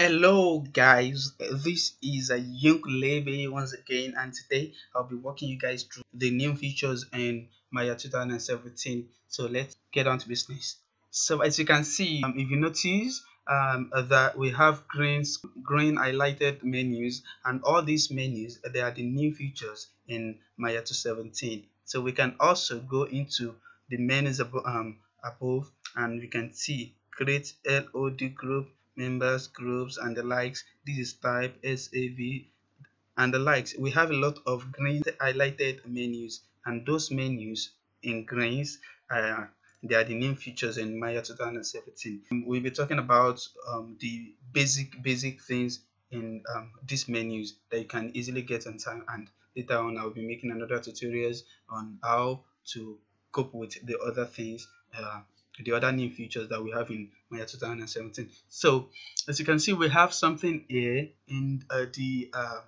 Hello guys, this is a young lady once again and today I'll be walking you guys through the new features in Maya 2017. So let's get on to business. So as you can see, um, if you notice um, that we have green, green highlighted menus and all these menus, they are the new features in Maya 2017 So we can also go into the menus um, above and we can see create LOD group members groups and the likes. This is type sav and the likes. We have a lot of green highlighted menus and those menus in greens uh, they are the new features in maya 2017 we'll be talking about um, the basic basic things in um, these menus that you can easily get on time. And later on i'll be making another tutorials on how to cope with the other things uh, the other new features that we have in Maya 2017. So as you can see, we have something here in uh, the uh,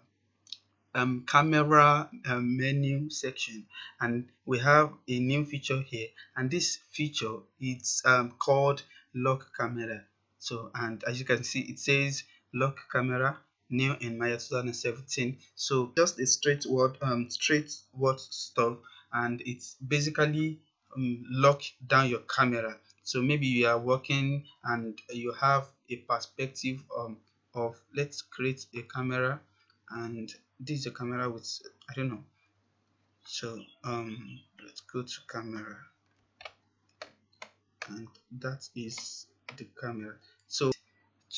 um, camera um, menu section. And we have a new feature here. And this feature it's um, called lock camera. So and as you can see it says lock camera new in Maya 2017 so just a straight word um straight word stuff. And it's basically um, lock down your camera. So maybe you are working and you have a perspective um, of let's create a camera and this is a camera with i don't know. So um let's go to camera. And that is the camera. So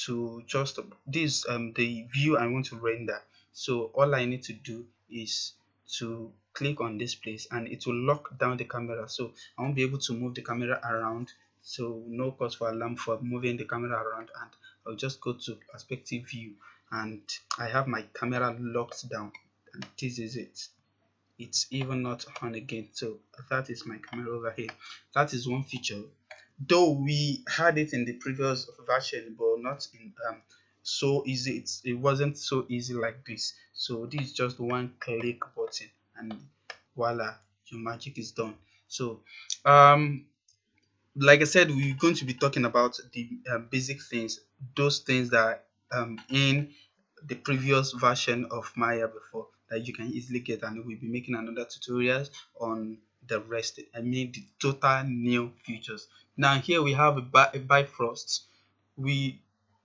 to just this um the view i want to render. So all i need to do is to click on this place and it will lock down the camera. So i won't be able to move the camera around. So no cause for alarm for moving the camera around and I'll just go to perspective view. And I have my camera locked down. And this is it. It's even not on again. So that is my camera over here. That is one feature. Though we had it in the previous version but not in um so easy it's it wasn't so easy like this so this is just one click button and voila your magic is done so um like I said, we're going to be talking about the uh, basic things, those things that um, in the previous version of Maya before that you can easily get, and we'll be making another tutorials on the rest. I mean, the total new features. Now here we have a, a Bifrost. We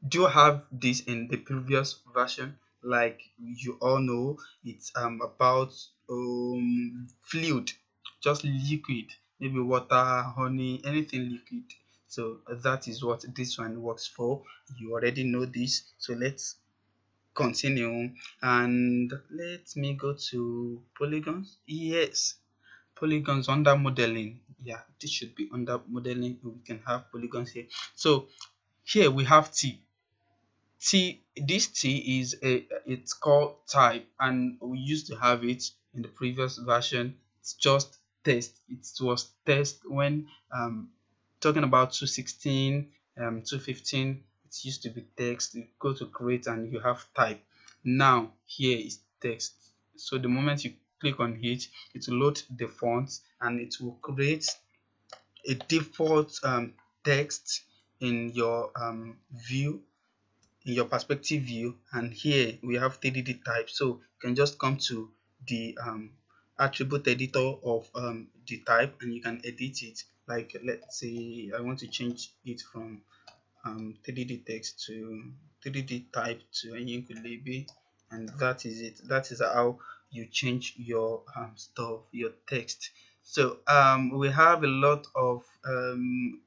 do have this in the previous version, like you all know. It's um about um fluid, just liquid maybe water honey anything liquid. So that is what this one works for. You already know this so let's continue. And let me go to polygons. Yes polygons under modeling. Yeah this should be under modeling. We can have polygons here. So here we have t t this t is a it's called type and we used to have it in the previous version. It's just test. It was test when um, talking about 216 um, 215 it used to be text. You go to create and you have type. Now here is text. So the moment you click on it it will load the font and it will create a default um, text in your um, view in your perspective view and here we have 3d type so you can just come to the um, attribute editor of um, the type and you can edit it. Like let's say I want to change it from um, 3d text to 3d type to Enyinkulebe and that is it. That is how you change your um, stuff your text. So um, we have a lot of um,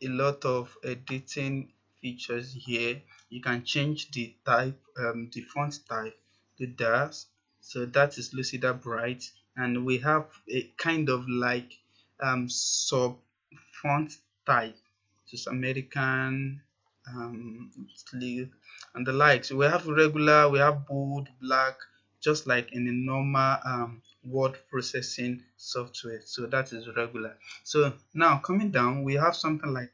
a lot of editing features here. You can change the type um, the font type to DAS so that is Lucida Bright. And we have a kind of like um, sub font type. Just American um, and the likes we have regular we have bold black just like in a normal um, word processing software. So that is regular. So now coming down we have something like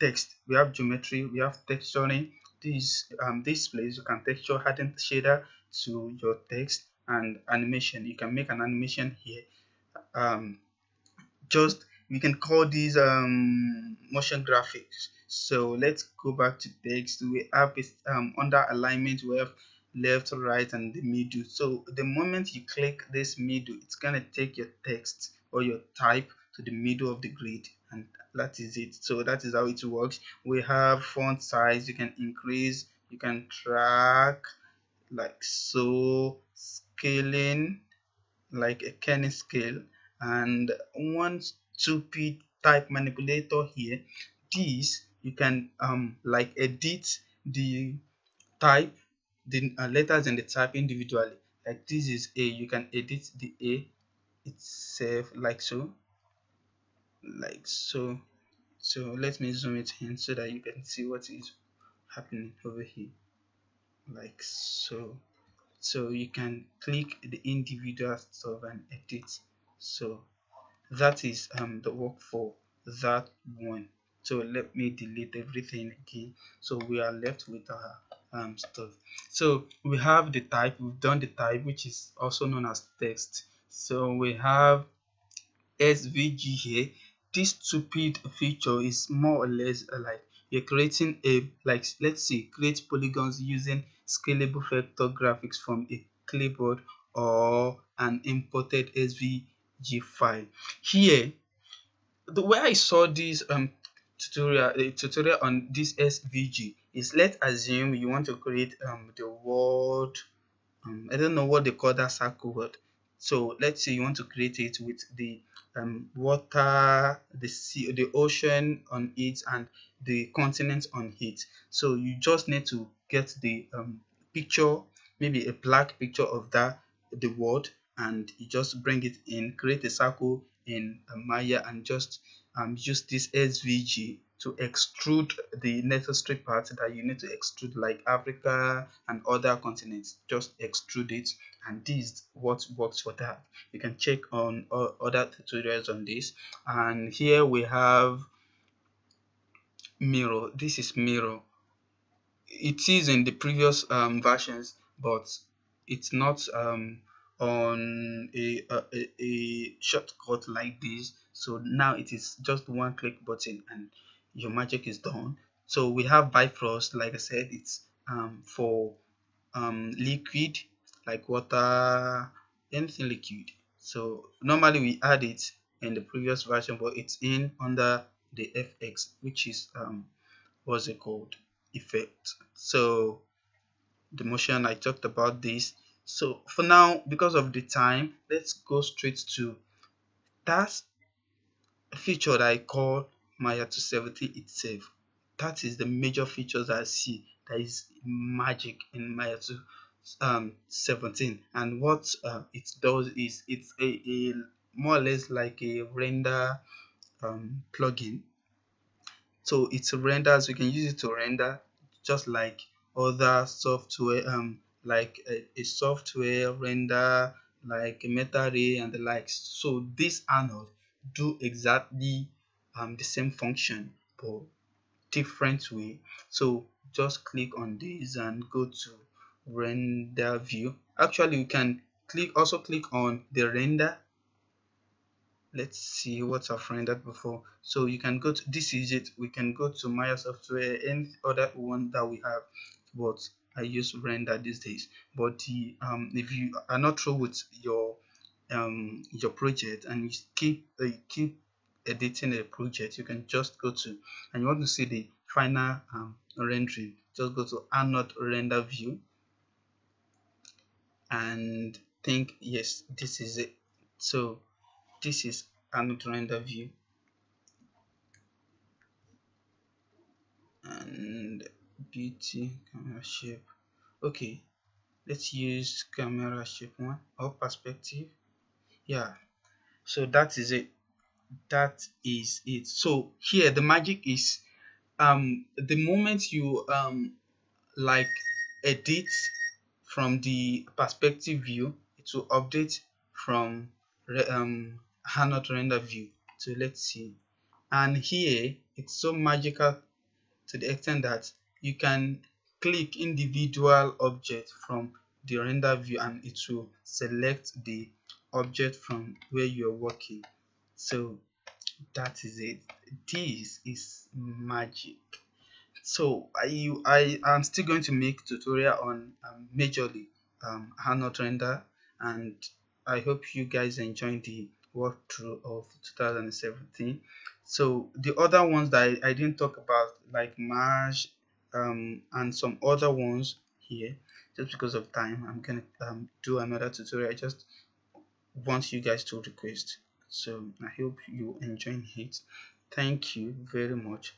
text. We have geometry we have texturing. This um this place you can texture harden shader to your text and animation. You can make an animation here. Um, just we can call these um, motion graphics. So let's go back to text. We have this um under alignment. We have left right and the middle. So the moment you click this middle it's gonna take your text or your type to the middle of the grid and that is it. So that is how it works. We have font size. You can increase. You can track like so scaling like a kerning scale. And one stupid type manipulator here. This you can um like edit the type the uh, letters and the type individually. Like this is a. You can edit the a itself like so like so so let me zoom it in so that you can see what is happening over here. Like so so you can click the individual stuff and edit. So that is um the work for that one. So let me delete everything again. So we are left with our um, stuff. So we have the type we've done the type which is also known as text. So we have svg here this stupid feature is more or less uh, like you're creating a like let's see create polygons using scalable vector graphics from a clipboard or an imported svg file. Here the way i saw this um tutorial a tutorial on this svg is let's assume you want to create um the word um, i don't know what they call that circle word so let's say you want to create it with the um, water the sea the ocean on it and the continent on it. So you just need to get the um, picture maybe a black picture of that the word and you just bring it in create a circle in uh, maya and just um, use this svg to extrude the necessary parts that you need to extrude like Africa and other continents. Just extrude it. And this is what works for that. You can check on uh, other tutorials on this. And here we have mirror. This is mirror. It is in the previous um, versions but it's not um, on a, a, a shortcut like this. So now it is just one click button and your magic is done. So we have bifrost like i said it's um, for um, liquid like water anything liquid. So normally we add it in the previous version but it's in under the fx which is um what's it called? Effect. So the motion i talked about this. So for now because of the time let's go straight to that feature that i call Maya 270 itself. That is the major features I see that is magic in Maya 217. Um, and what uh, it does is it's a, a, more or less like a render um, plugin. So it renders, we can use it to render just like other software, um, like a, a software render, like Mental Ray and the likes. So this Arnold do exactly um, the same function but different way. So just click on this and go to render view. Actually you can click also click on the render. Let's see what I've rendered before. So you can go to this is it. We can go to Maya software and other one that we have but I use render these days. But the um if you are not through with your um your project and you keep uh, keep editing a project you can just go to and you want to see the final um, rendering just go to Arnold render view and think yes this is it. So this is Arnold render view. And beauty camera shape. Okay let's use camera shape one or perspective. Yeah so that is it that is it. So here the magic is um the moment you um like edit from the perspective view it will update from um Arnold render view. So let's see. And here it's so magical to the extent that you can click individual object from the render view and it will select the object from where you're working so that is it. This is magic. So i i am still going to make tutorial on um, majorly um Arnold render and i hope you guys enjoyed the walkthrough of 2017 so the other ones that I, I didn't talk about like MASH um, and some other ones here just because of time I'm gonna um, do another tutorial. I just want you guys to request so I hope you enjoying it. Thank you very much